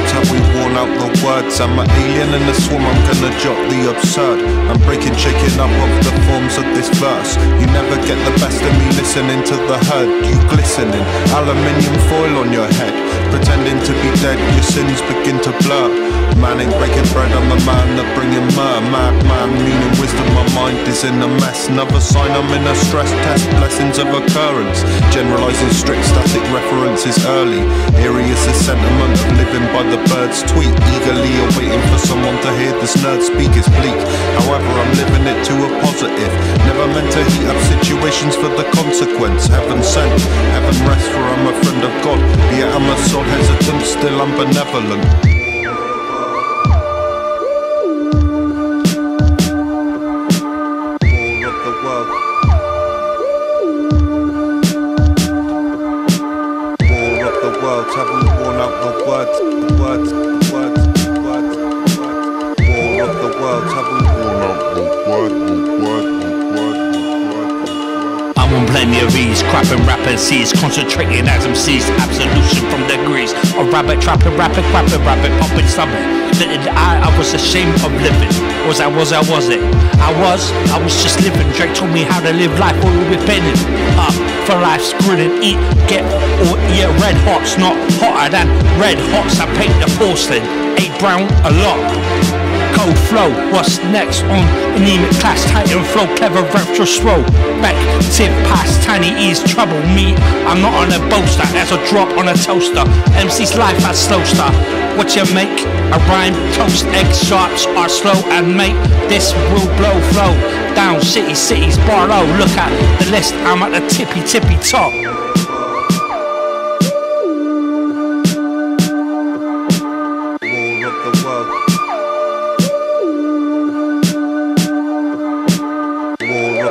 have we worn out the words? I'm an alien in the swarm, I'm gonna jot the absurd. I'm breaking, shaking up of the forms of this verse. You never get the best of me listening to the herd. You glistening, aluminium foil on your head. Pretending to be dead, your sins begin to blur. Man ain't breaking bread, I'm the that bringing myrrh. Madman, meaning wisdom, my mind is in a mess. Another sign I'm in a stress test, blessings of occurrence. Generalizing strict static references early. Eerie is the sentiment of living by the birds tweet. Eagerly awaiting for someone to hear this nerd speak. It's bleak. However, I'm living it to a positive. Never meant to heat up situations for the consequence. Heaven sent, heaven rest, for I'm a friend of God. Be it I'm a soul hesitant, still I'm benevolent. Have we worn out the words? Words, words, ease, crapping rapping seas, concentrating as I'm seized, absolution from degrees. A rabbit trapping, rapping, crapping, rabbit, popping stomach. That I, I was ashamed of living. Was I, was I, was it? I was, I was just living. Drake told me how to live life all with penning. Up for life's grinning, eat, get, or eat red hots, not hotter than red hots. I paint the porcelain, ate brown a lot cold flow. What's next on anemic class? Titan flow, clever rapturous roll. Back, tip past, tiny ease, trouble me. I'm not on a boaster, as a drop on a toaster. MC's life at slow star. What you make? A rhyme, toast, egg sharps are slow and make this will blow flow. Down city, cities, Barlow. Look at the list, I'm at the tippy tippy top.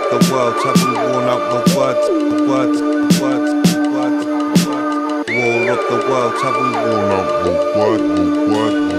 War the world. Have we worn out the words? Words, words, words, words. War of the world. Have we worn out the words?